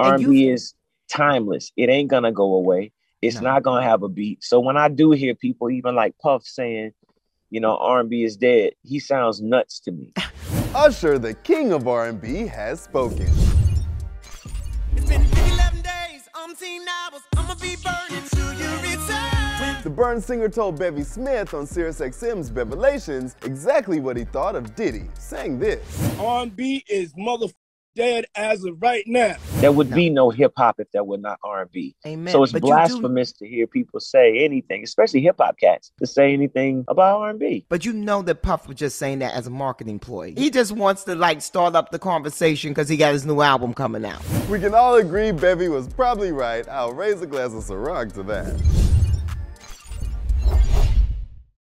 R&B is timeless. It ain't gonna go away. It's no. not gonna have a beat. So when I do hear people, even like Puff, saying, you know, R&B is dead, he sounds nuts to me. Usher, the king of R&B, has spoken. The Burn singer told Bevy Smith on SiriusXM's Bevelations exactly what he thought of Diddy, saying this. R&B is mother dead as of right now. There would no. be no hip hop if there were not R and B. Amen. So it's but blasphemous do... to hear people say anything, especially hip hop cats, to say anything about R and B. But you know that Puff was just saying that as a marketing ploy. He just wants to like start up the conversation because he got his new album coming out. We can all agree Bevy was probably right. I'll raise a glass of Ciroc to that.